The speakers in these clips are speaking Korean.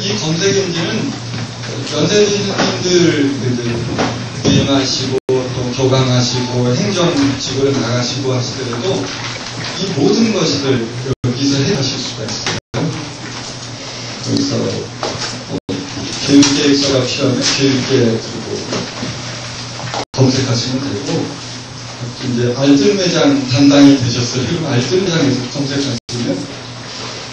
이 검색 엔진은 연세진님들 부임하시고 또 교감하시고 행정직으로 나가시고 하시더라도 이 모든 것을 여기서 해가실 수가 있어요. 여기서 뭐 교육계획서가 필요하면 교육계획 검색하시면 되고 이제 알뜰매장 담당이 되셨어요. 알뜰매장에서 검색하시면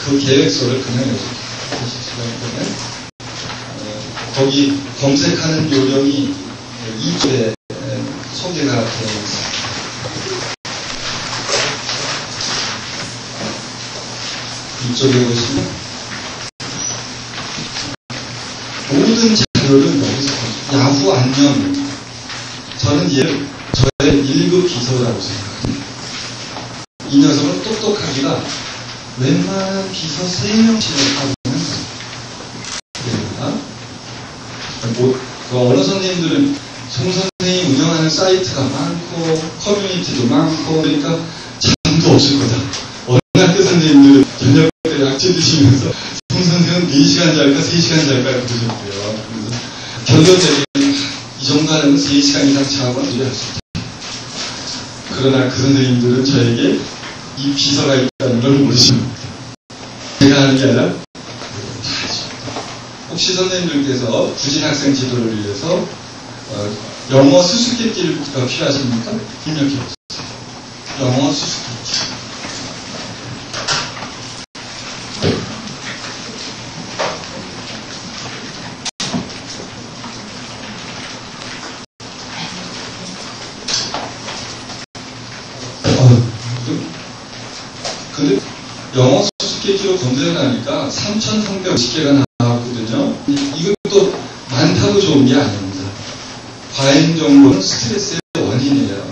그 계획서를 그냥 여기 보실 수가 있거든요. 어, 거기 검색하는 요령이 2조에 소개가 되어 있습니다. 이쪽에 보시면 모든 자료를 여기서 야후 안녕 저는 얘를 저의 1급 비서라고 생각합니다. 이 녀석은 똑똑하기가 웬만한 비서 3명씩을 하고는 됩니다. 뭐, 그 언어 선생님들은 송 선생님이 운영하는 사이트가 많고 커뮤니티도 많고 그러니까 잠도 없을 거다. 어느 학교 선생님들은 저녁 때 약주 드시면서 송 선생은 4시간 잘까 3시간 잘까 그러셨대요. 그래서 결론적인 이 정도 하면 3시간 이상 자고 있다. 그러나 그 선생님들은 저에게 이 비서가 있다는 걸 모르십니다. 제가 하는 게 아니라 혹 시 선생님들께서 구진 학생 지도를 위해서 어, 영어 수수께끼가 필요하십니까? 입력해 보세요. 영어 수수께끼. 근데 영어 수수께끼로 하니까 3,350개가 나왔거든요. 이것도 많다고 좋은 게 아닙니다. 과잉 정보는 스트레스의 원인이에요.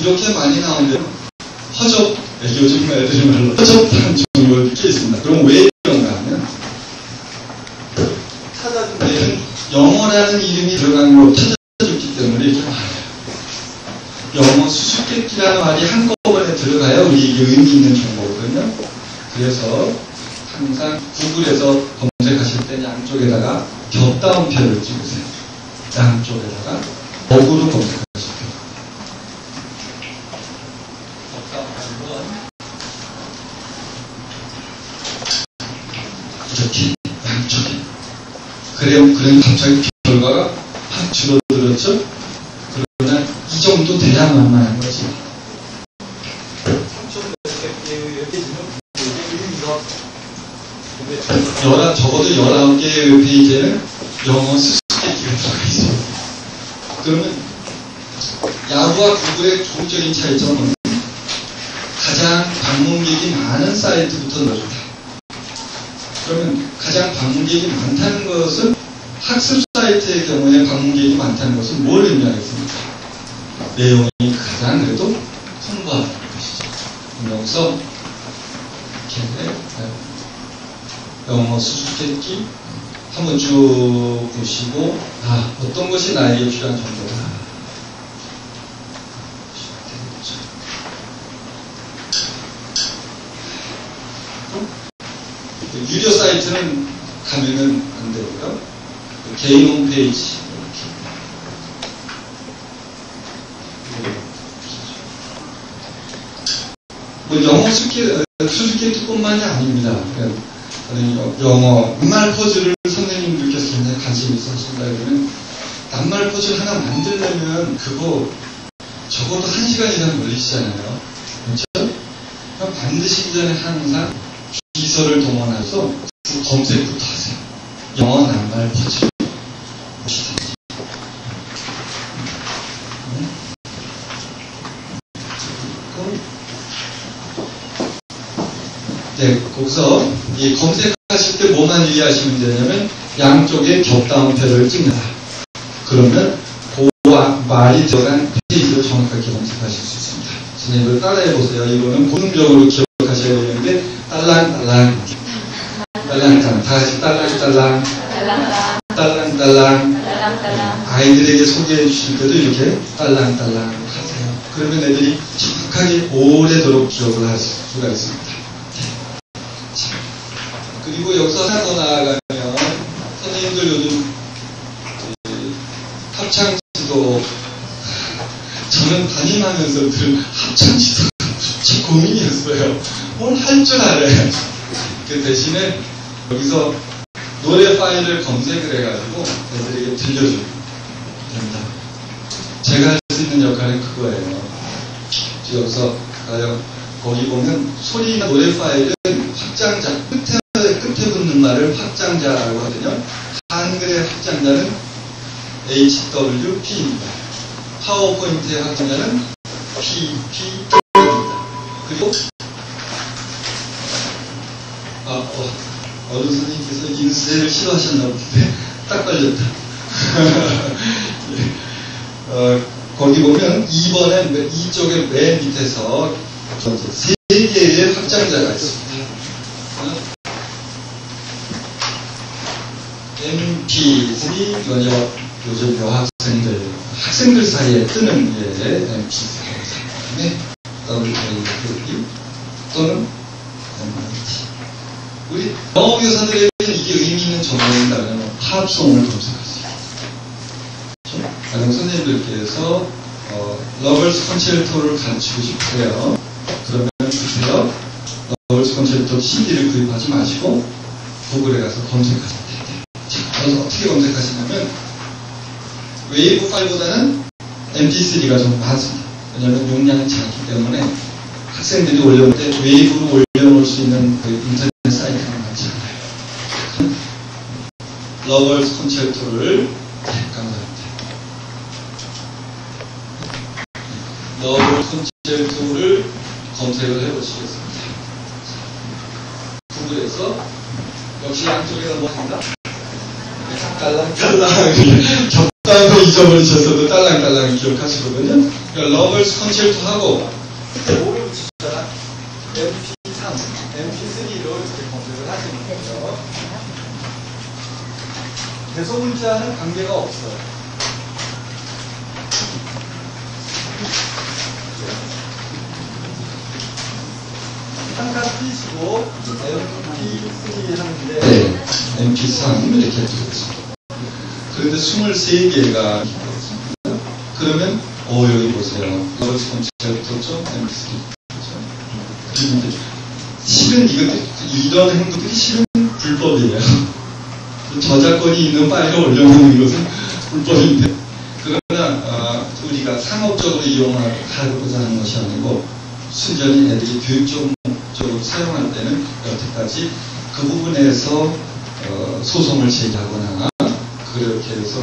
이렇게 많이 나오는데 허접, 요즘 애들이 말로 허접한 정보를 게 있습니다. 그럼 왜 이런가 하면 찾아준 데는 영어라는 이름이 들어간 걸 찾아줬기 때문에 이렇게 많아요. 영어 수수께끼라는 말이 한꺼번에 들어가야 우리에게 의미 있는 정보거든요. 그래서 항상 구글에서 검색하실 때 양쪽에다가 겹다운표를 찍으세요. 양쪽에다가 어구로 검색하실 때. 이렇게 양쪽에. 그래요. 그럼 갑자기 결과가 확 줄어들었죠? 그러나 이 정도 돼야만 하는 거지. 열한, 적어도 19개의 페이지에는 영어 수수께끼가 들어가 있어요. 그러면 야구와 구글의 조적인 차이점은 가장 방문객이 많은 사이트부터 넣어준다. 그러면 가장 방문객이 많다는 것은 학습 사이트의 경우에 방문객이 많다는 것은 뭘 의미하겠습니까? 내용이 가장 그래도 풍부하다는 것이죠. 여기서 이렇게 영어 수수께끼 한번 쭉 보시고 아 어떤 것이 나에게 필요한 정보다. 유료 사이트는 가면은 안 되고요. 개인 홈페이지 뭐 영어 수수께끼뿐만이 아닙니다. 영어 낱말 퍼즐을 선생님들께서 굉장히 관심 있어 하신다 그러면 낱말 퍼즐 하나 만들려면 그거 적어도 한 시간 이상 걸리시잖아요. 그렇죠? 반드시 그 전에 항상 비서를 동원해서 그 검색부터 하세요. 영어 낱말 퍼즐. 네, 거기서 이 검색하실 때 뭐만 유의하시면 되냐면 양쪽에 겹다운표를 찍는다. 그러면 그 말이 들어간 페이지를 정확하게 검색하실 수 있습니다. 선생님들 따라해 보세요. 이거는 본능적으로 기억하셔야 되는데 딸랑딸랑 딸랑딸랑 다 같이 딸랑딸랑 딸랑딸랑 아이들에게 소개해 주실 때도 이렇게 딸랑딸랑 하세요. 그러면 애들이 정확하게 오래도록 기억을 할 수가 있습니다. 그리고 하나 더 나아가면 여러분들 요즘 그 합창 지도 저는 담임하면서 늘 합창 지도 제 고민이었어요. 뭘 할 줄 알아야지. 그 대신에 여기서 노래 파일을 검색을 해가지고 애들에게 들려주고 됩니다. 제가 할 수 있는 역할은 그거예요. 여기서 가요. 거기 보면 소리 노래 파일은 확장자 끝에 끝에 붙는 말을 확장자라고 하거든요. 한글의 확장자는 HWP입니다. 파워포인트의 확장자는 PP입니다. 그리고 아, 어, 어느 선생님께서 인쇄를 싫어하셨나 본데 딱 걸렸다. 어, 거기 보면 2번에 이쪽에 맨 밑에서 세 개의 확장자가 있습니다. MP3 이건 여, 요즘 여학생들 학생들 사이에 뜨는 예, MP3 그다음에 WAV 또는 MIT 우리 영어 교사들에게는 이게 의미 있는 정보인다면 팝송을 있어요. 가령 선생님들께서 어, Lover's Concerto를 가르치고 싶으세요. 그러면 주세요. Lover's Concerto CD를 구입하지 마시고 구글에 가서 검색하세요. 자, 그래서 어떻게 검색하시냐면 웨이브 파일보다는 MP3가 좀 많습니다. 왜냐하면 용량이 작기 때문에 학생들이 올려올 때 wave로 올려놓을 수 있는 그 인터넷 사이트가 많지 않아요. Lover's Concerto를 감사합니다. Lover's Concerto를 검색을 해보시겠습니다. 구글에서 역시 양쪽에다 뭐 한다? 딸랑딸랑 적당히 잊어버리셨어도 딸랑딸랑 기억하시거든요. 그러니까 Lover's Concerto 하고 그때 뭐를 붙이셨잖아? MP3, MP3로 이렇게 검색을 하시는 거죠. 대소문자는 관계가 없어요. 한칸 띄시고 MP3 하는데 네, MP3 이렇게 들어있습니다. 그런데 23개가 있거든요. 그러면 어 여기 보세요. Lover's Concerto 좀 MP3 그렇죠? 실은 이거 이런 행동들이 실은 불법이에요. 저작권이 있는 파일을 올려놓는 것은 불법인데 그러나 어, 우리가 상업적으로 이용하고자 하는 것이 아니고 순전히 애들이 교육적 목적으로 사용할 때는 여태까지 그 부분에서 어, 소송을 제기하거나 그렇게 해서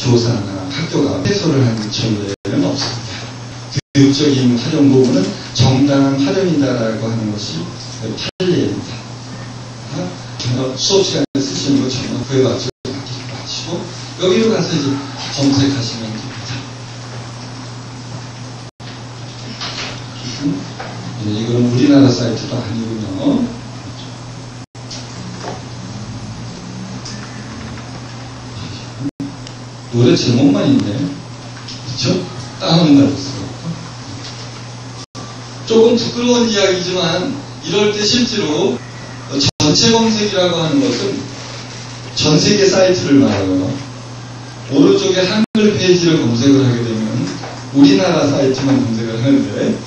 교사나 학교가 해소를 하는 전례는 없습니다. 교육적인 활용 부분은 정당한 활용이다라고 하는 것이 판례입니다. 어, 수업 시간에 쓰시는 그에 맞춰 마시고 여기로 가서 이제 검색하시면 됩니다. 네, 이거는 우리나라 사이트가 아니군요. 노래 제목만 있네. 그쵸? 다운받았어요. 조금 부끄러운 이야기지만 이럴 때 실제로 전체 검색이라고 하는 것은 전 세계 사이트를 말하고요. 오른쪽에 한글 페이지를 검색을 하게 되면 우리나라 사이트만 검색을 하는데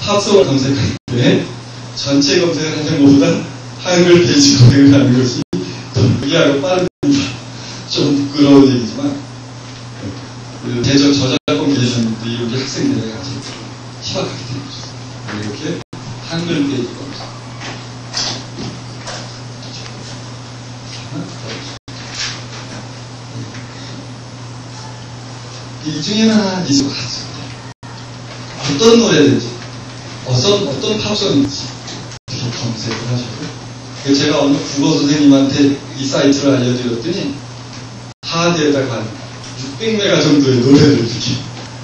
팝송을 검색할 때 전체 검색을 하는 것보다 한글 페이지 검색을 하는 것이 더 유리하고 빠릅니다. 좀 부끄러운 얘기지만 그 대전 저작권 계셨는데 학생들에게 아주 희박하게 되는 거죠. 이렇게 한글 페이지 검색. 이 중에 하나 있을 것 같습니다. 어떤 노래든지, 어떤, 어떤 팝송인지 이렇게 검색을 하셔도 제가 어느 국어 선생님한테 이 사이트를 알려드렸더니 하드에다 가 600메가 정도의 노래를 이렇게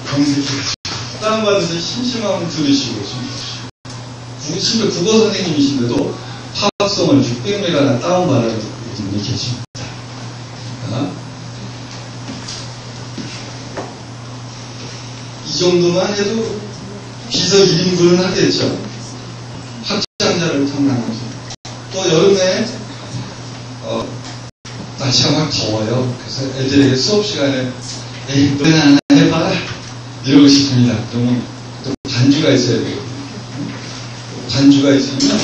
검색해가지고 다운받으셔서 심심하면 들으시고 심 심지어 국어 선생님이신데도 팝송을 600메가나 다운받아서 분이 계십니다. 이 정도만 해도 비서 1인분은 하겠죠. 막 더워요. 그래서 애들에게 수업 시간에 에이, 노래나 하나 해봐라. 이러고 싶습니다. 너무 또 반주가 있어야 되거든요. 반주가 있으면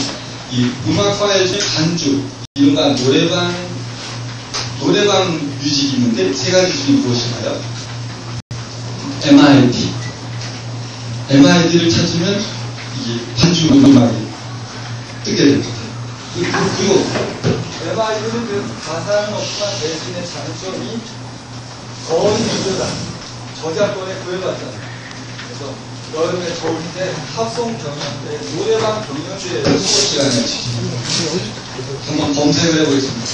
이 음악 파일 중에 반주, 이른바 노래방, 노래방 뮤직이 있는데 세 가지 중에 무엇인가요? MID. MID를 찾으면 이게 반주 음악이 뜨게 됩니다. 그- 그- 그 MID는 그 없지만 대신에 장점이 거의 무료다. 저작권에 구애받잖아요. 그래서 여름에 더울 때 합성 경연 때 노래방 경연주에 수업 시간에 한번 검색을 해보겠습니다.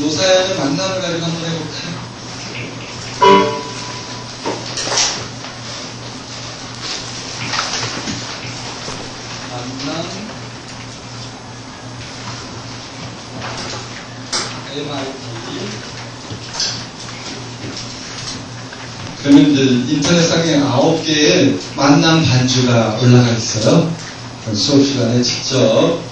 노사연의 만남을 가지고 한번 해볼까요? MIT 그러면 이제 인터넷상에 아홉 개의 만남 반주가 올라가 있어요. 수업 시간에 직접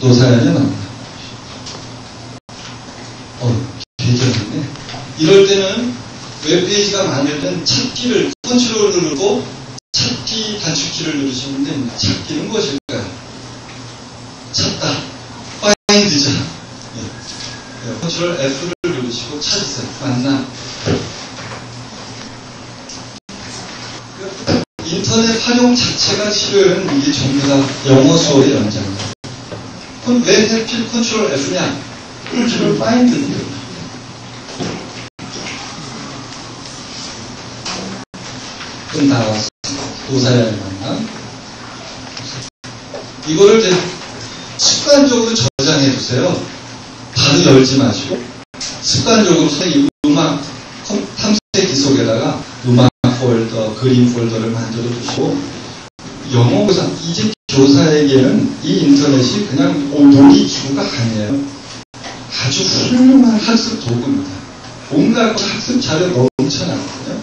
노사연이 나옵니다. 어, 계절이네. 이럴 때는 웹페이지가 많을 땐 찾기를 컨트롤을 누르고 찾기 됩니다. 찾기는 무엇일까요? 찾다. find죠. 예. 예, 컨트롤 F를 누르시고 찾으세요. 만나. 그 인터넷 활용 자체가 실은 이게 전부 다 영어 수업의 연장입니다. 그럼 왜 하필 컨트롤 F냐? 컨트롤 find인데요. 그럼 나왔어. 노사연의 만남. 이거를 이제 습관적으로 저장해 두세요. 바로 열지 마시고 습관적으로 선생님 음악 컴- 탐색기 속에다가 음악 폴더, 그림 폴더를 만들어 두시고 영어 교사 이제 교사에게는 이 인터넷이 그냥 놀이기구가 아니에요. 아주 훌륭한 학습 도구입니다. 온갖 학습 자료 넘쳐나거든요.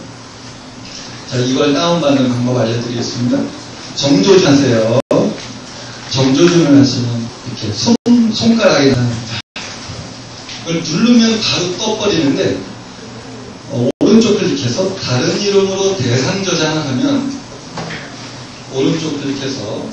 자, 이걸 다운받는 방법 알려드리겠습니다. 정조준 하세요. 하시면 이렇게 손, 손가락에. 그걸 누르면 바로 떠버리는데 어, 오른쪽 클릭해서 다른 이름으로 대상 저장을 하면 오른쪽 클릭해서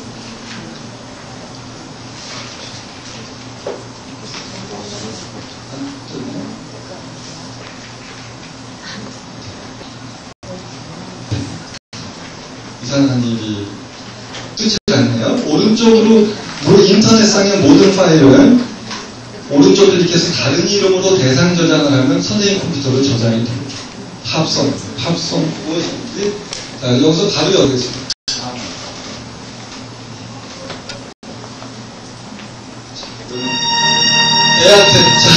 이상한 일이 뜨지 않네요. 오른쪽으로 뭐 인터넷상의 모든 파일을 오른쪽 클릭해서 다른 이름으로 대상 저장을 하면 선생님 컴퓨터로 저장이 됩니다. 합성, 합성, 무엇인지. 자, 여기서 바로 열겠습니다. 애한테, 자,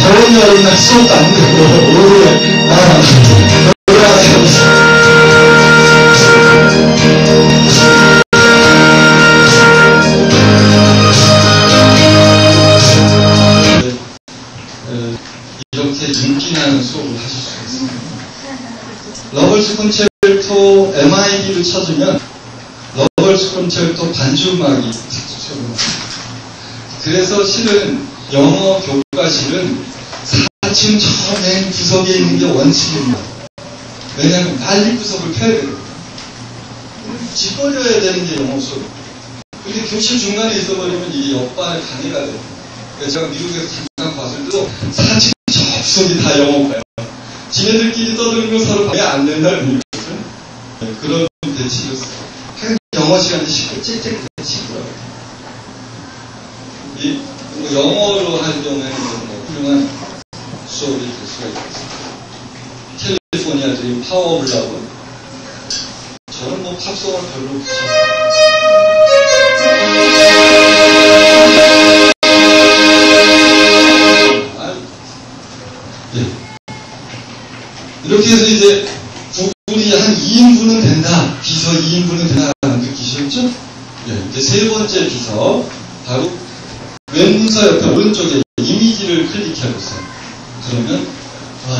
더운 여름날 수업도 안 되고, 오후에, 아, 인기나는 수업을 하실 수 있습니다. Lover's Concerto MID를 찾으면 Lover's Concerto 반주음악이 찾으셔요. 그래서 실은 영어 교과실은 4층 저 맨 구석에 있는 게 원칙입니다. 왜냐하면 난리 굿을 펴야 되거든요. 짓거려야 되는 게 영어 수업. 근데 교실 중간에 있어버리면 이게 옆반에 방해가 돼요. 제가 미국에서 잠깐 봤을 때도 4층 저 구석이 다 영어과요. 지네들끼리 떠드는 거 서로 방해 안 된다는 얘기거든. 네, 그런 하여간 영어 시간이 쉽고. 이뭐 영어로 할 경우에는 뭐 훌륭한 수업이 될 수가 있겠습니다. California Dream Power of Love 저는 뭐 팝송을 별로 이렇게 해서 이제 구글이 한 2인분은 된다. 비서 2인분은 된다라는 느끼셨죠? 예, 이제 세 번째 비서 바로 왼 문서 옆에 오른쪽에 이미지를 클릭해 보세요. 그러면 와